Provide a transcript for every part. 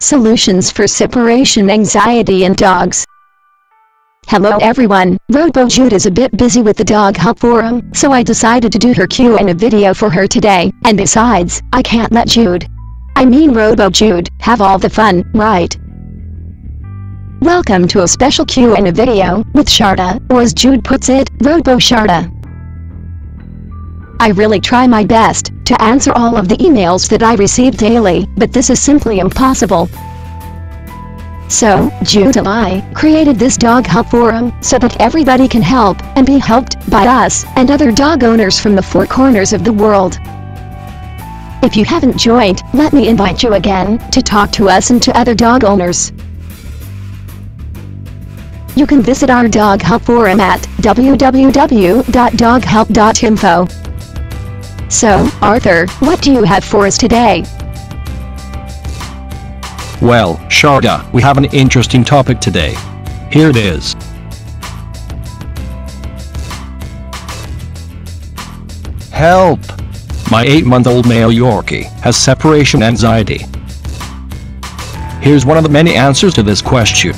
Solutions for Separation Anxiety in Dogs. Hello everyone, Robo Jude is a bit busy with the Dog Help Forum, so I decided to do her Q&A video for her today, and besides, I can't let Jude. I mean Robo Jude, have all the fun, right? Welcome to a special Q&A video, with Sharda, or as Jude puts it, Robo Sharda. I really try my best to answer all of the emails that I receive daily, but this is simply impossible. So, Jude and I created this dog help forum so that everybody can help and be helped by us and other dog owners from the four corners of the world. If you haven't joined, let me invite you again to talk to us and to other dog owners. You can visit our dog help forum at www.doghelp.info. So, Arthur, what do you have for us today? Well, Sharda, we have an interesting topic today. Here it is. Help! My 8-month-old male Yorkie has separation anxiety. Here's one of the many answers to this question.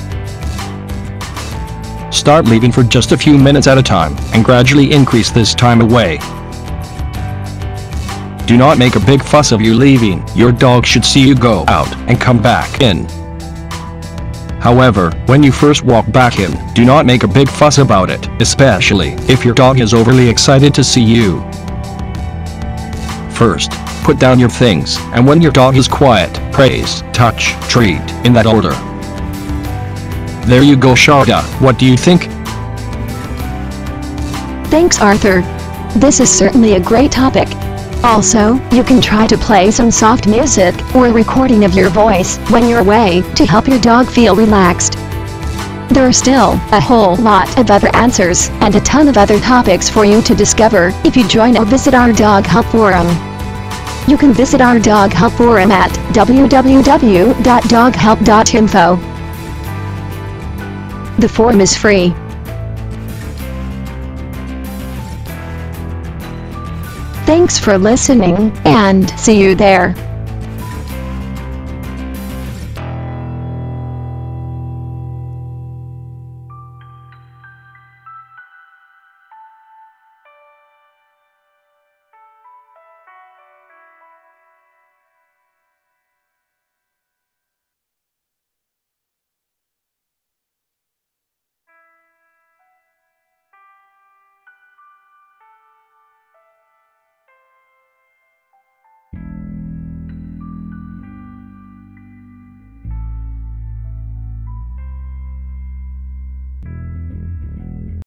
Start leaving for just a few minutes at a time, and gradually increase this time away. Do not make a big fuss of you leaving, your dog should see you go out and come back in. However, when you first walk back in, do not make a big fuss about it, especially if your dog is overly excited to see you. First, put down your things, and when your dog is quiet, praise, touch, treat, in that order. There you go Sharda, what do you think? Thanks Arthur. This is certainly a great topic. Also, you can try to play some soft music or a recording of your voice when you're away to help your dog feel relaxed. There are still a whole lot of other answers and a ton of other topics for you to discover if you join or visit our Dog Help Forum. You can visit our Dog Help Forum at www.doghelp.info. The forum is free. Thanks for listening, and see you there.